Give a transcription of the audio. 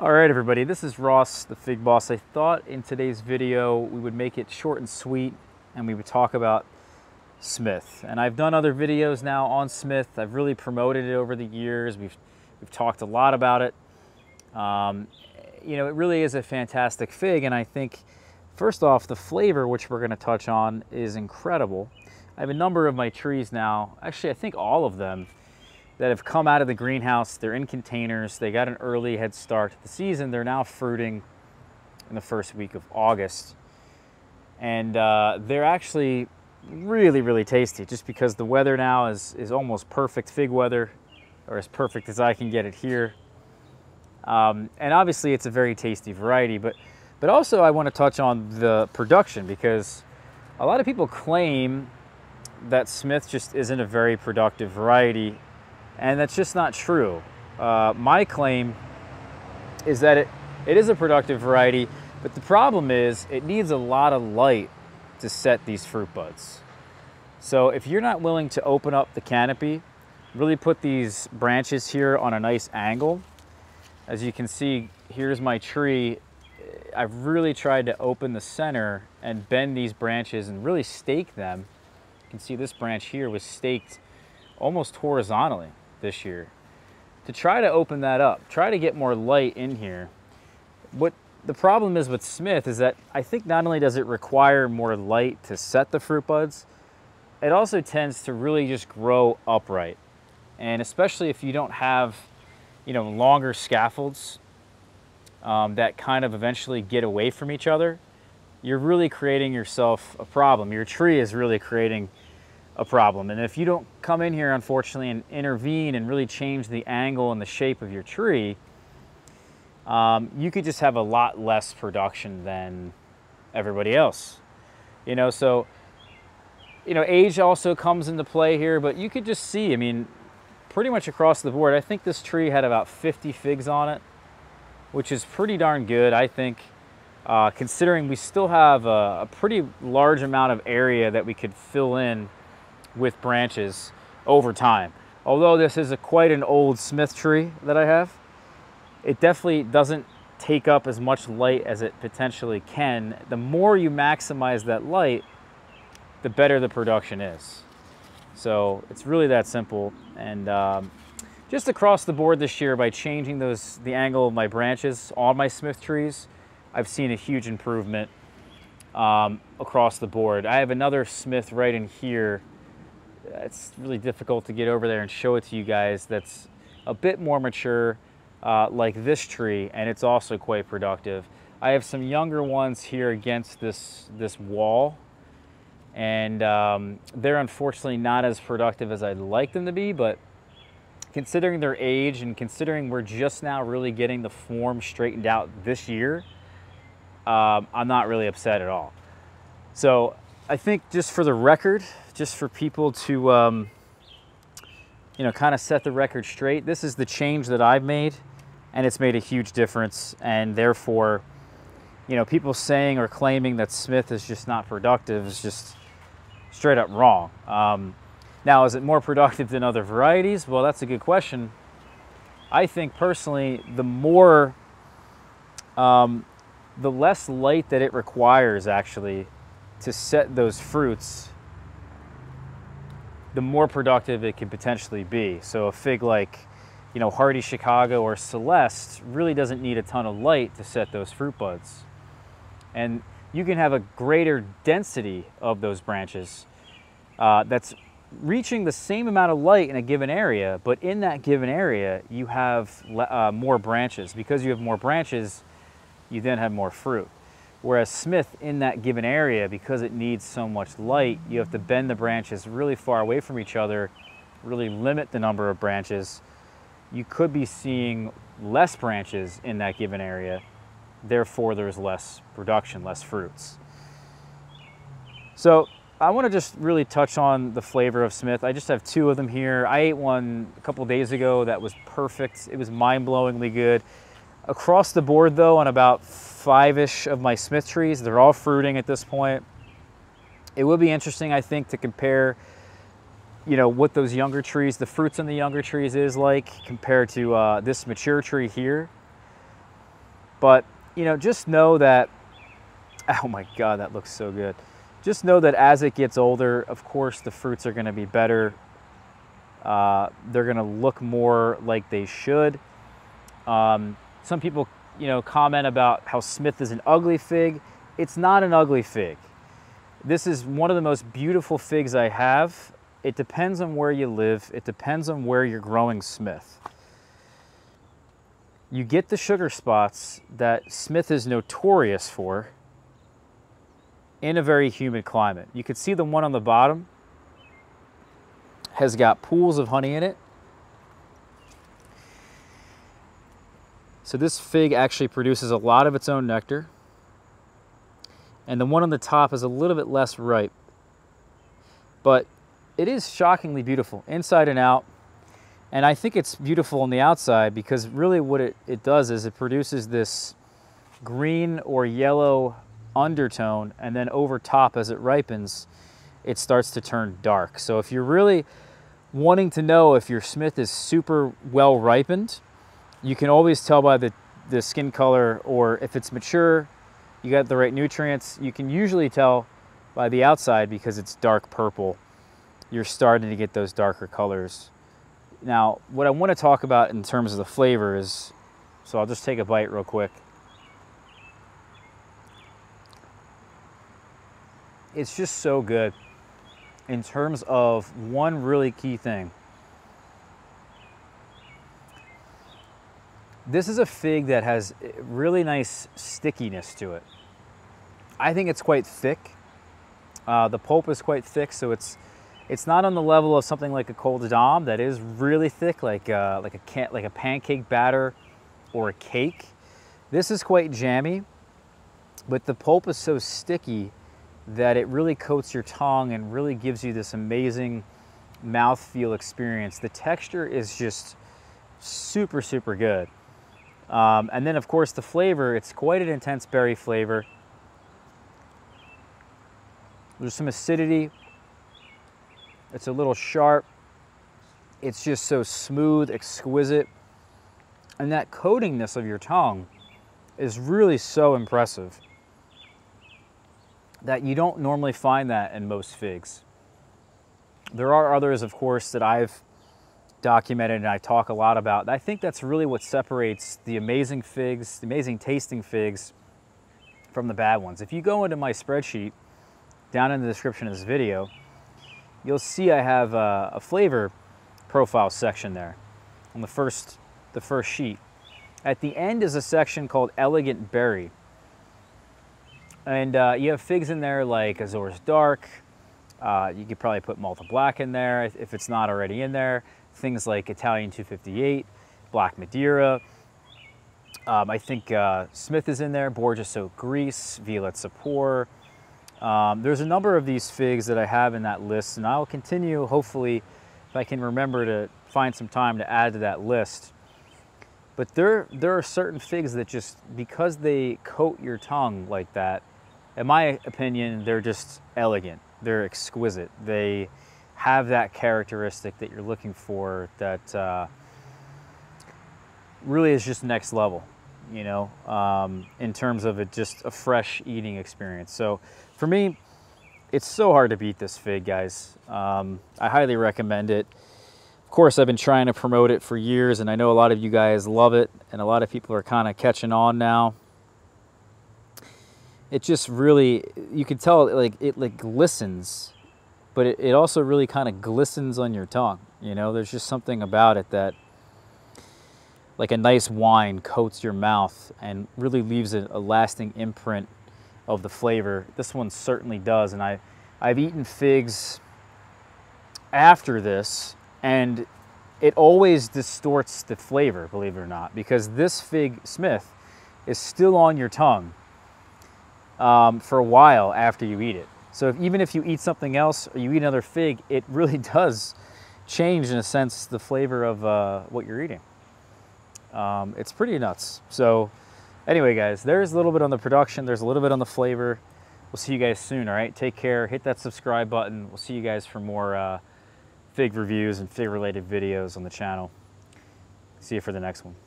All right, everybody, this is Ross, the Fig Boss. I thought in today's video we would make it short and sweet and we would talk about Smith. And I've done other videos now on Smith. I've really promoted it over the years. We've, we've talked a lot about it. Um, you know, it really is a fantastic fig and I think first off, the flavor, which we're gonna touch on, is incredible. I have a number of my trees now, actually I think all of them, that have come out of the greenhouse. They're in containers. They got an early head start to the season. They're now fruiting in the first week of August. And uh, they're actually really, really tasty just because the weather now is, is almost perfect fig weather or as perfect as I can get it here. Um, and obviously it's a very tasty variety, but, but also I want to touch on the production because a lot of people claim that Smith just isn't a very productive variety and that's just not true. Uh, my claim is that it, it is a productive variety, but the problem is it needs a lot of light to set these fruit buds. So if you're not willing to open up the canopy, really put these branches here on a nice angle, as you can see, here's my tree. I've really tried to open the center and bend these branches and really stake them. You can see this branch here was staked almost horizontally this year to try to open that up, try to get more light in here. What the problem is with Smith is that I think not only does it require more light to set the fruit buds, it also tends to really just grow upright. And especially if you don't have, you know, longer scaffolds um, that kind of eventually get away from each other, you're really creating yourself a problem. Your tree is really creating a problem. And if you don't come in here, unfortunately, and intervene and really change the angle and the shape of your tree, um, you could just have a lot less production than everybody else. You know, so, you know, age also comes into play here, but you could just see, I mean, pretty much across the board, I think this tree had about 50 figs on it, which is pretty darn good, I think. Uh, considering we still have a, a pretty large amount of area that we could fill in with branches over time. Although this is a quite an old Smith tree that I have, it definitely doesn't take up as much light as it potentially can. The more you maximize that light, the better the production is. So it's really that simple. And um, just across the board this year, by changing those the angle of my branches on my Smith trees, I've seen a huge improvement um, across the board. I have another Smith right in here it's really difficult to get over there and show it to you guys that's a bit more mature uh, like this tree and it's also quite productive. I have some younger ones here against this, this wall and um, they're unfortunately not as productive as I'd like them to be, but considering their age and considering we're just now really getting the form straightened out this year, um, I'm not really upset at all. So I think just for the record, just for people to, um, you know, kind of set the record straight, this is the change that I've made and it's made a huge difference. And therefore, you know, people saying or claiming that Smith is just not productive is just straight up wrong. Um, now, is it more productive than other varieties? Well, that's a good question. I think personally, the more, um, the less light that it requires actually to set those fruits, the more productive it can potentially be. So a fig like, you know, Hardy Chicago or Celeste really doesn't need a ton of light to set those fruit buds. And you can have a greater density of those branches uh, that's reaching the same amount of light in a given area, but in that given area, you have uh, more branches. Because you have more branches, you then have more fruit. Whereas Smith in that given area, because it needs so much light, you have to bend the branches really far away from each other, really limit the number of branches. You could be seeing less branches in that given area, therefore there's less production, less fruits. So I want to just really touch on the flavor of Smith. I just have two of them here. I ate one a couple days ago that was perfect. It was mind-blowingly good. Across the board though, on about five-ish of my Smith trees, they're all fruiting at this point. It would be interesting, I think, to compare, you know, what those younger trees, the fruits on the younger trees is like compared to uh, this mature tree here. But, you know, just know that, oh my God, that looks so good. Just know that as it gets older, of course, the fruits are gonna be better. Uh, they're gonna look more like they should. Um, some people, you know, comment about how Smith is an ugly fig. It's not an ugly fig. This is one of the most beautiful figs I have. It depends on where you live. It depends on where you're growing Smith. You get the sugar spots that Smith is notorious for in a very humid climate. You can see the one on the bottom has got pools of honey in it. So this fig actually produces a lot of its own nectar. And the one on the top is a little bit less ripe. But it is shockingly beautiful inside and out. And I think it's beautiful on the outside because really what it, it does is it produces this green or yellow undertone and then over top as it ripens, it starts to turn dark. So if you're really wanting to know if your Smith is super well ripened, you can always tell by the, the skin color or if it's mature, you got the right nutrients. You can usually tell by the outside because it's dark purple. You're starting to get those darker colors. Now, what I want to talk about in terms of the flavor is, so I'll just take a bite real quick. It's just so good in terms of one really key thing. This is a fig that has really nice stickiness to it. I think it's quite thick. Uh, the pulp is quite thick, so it's it's not on the level of something like a Col de Dame that is really thick, like uh, like a can like a pancake batter or a cake. This is quite jammy, but the pulp is so sticky that it really coats your tongue and really gives you this amazing mouthfeel experience. The texture is just super, super good. Um, and then of course the flavor, it's quite an intense berry flavor. There's some acidity. It's a little sharp. It's just so smooth, exquisite. And that coatingness of your tongue is really so impressive that you don't normally find that in most figs. There are others, of course, that I've documented and I talk a lot about. I think that's really what separates the amazing figs, the amazing tasting figs from the bad ones. If you go into my spreadsheet down in the description of this video, you'll see I have a, a flavor profile section there on the first, the first sheet. At the end is a section called Elegant Berry. And uh, you have figs in there like Azores Dark. Uh, you could probably put Malta Black in there if it's not already in there things like Italian 258, Black Madeira. Um, I think uh, Smith is in there, Bourjassotte Grise, Violet Sepor. Um, there's a number of these figs that I have in that list, and I'll continue, hopefully, if I can remember to find some time to add to that list. But there, there are certain figs that just, because they coat your tongue like that, in my opinion, they're just elegant. They're exquisite. They, have that characteristic that you're looking for that uh, really is just next level, you know, um, in terms of it just a fresh eating experience. So for me, it's so hard to beat this fig, guys. Um, I highly recommend it. Of course, I've been trying to promote it for years, and I know a lot of you guys love it, and a lot of people are kind of catching on now. It just really, you can tell, like it like glistens but it, it also really kind of glistens on your tongue. You know, there's just something about it that, like a nice wine, coats your mouth and really leaves a, a lasting imprint of the flavor. This one certainly does, and I, I've eaten figs after this, and it always distorts the flavor, believe it or not, because this fig Smith is still on your tongue um, for a while after you eat it. So if, even if you eat something else or you eat another fig, it really does change, in a sense, the flavor of uh, what you're eating. Um, it's pretty nuts. So anyway, guys, there's a little bit on the production. There's a little bit on the flavor. We'll see you guys soon, all right? Take care. Hit that subscribe button. We'll see you guys for more uh, fig reviews and fig-related videos on the channel. See you for the next one.